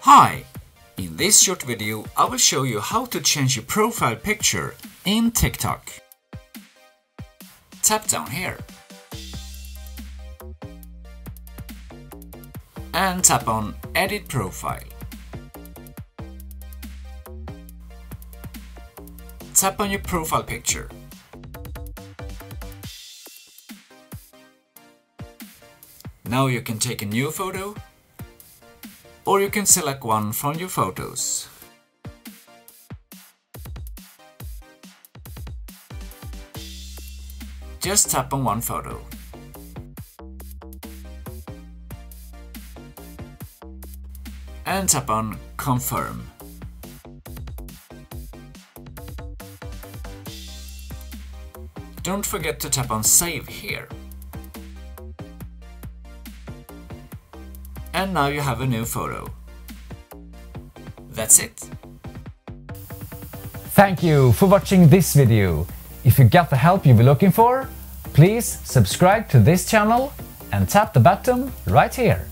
Hi! In this short video I will show you how to change your profile picture in TikTok. Tap down here. And tap on Edit Profile. Tap on your profile picture. Now you can take a new photo or you can select one from your photos. Just tap on one photo. And tap on Confirm. Don't forget to tap on Save here. And now you have a new photo. That's it. Thank you for watching this video. If you got the help you were looking for, please subscribe to this channel and tap the button right here.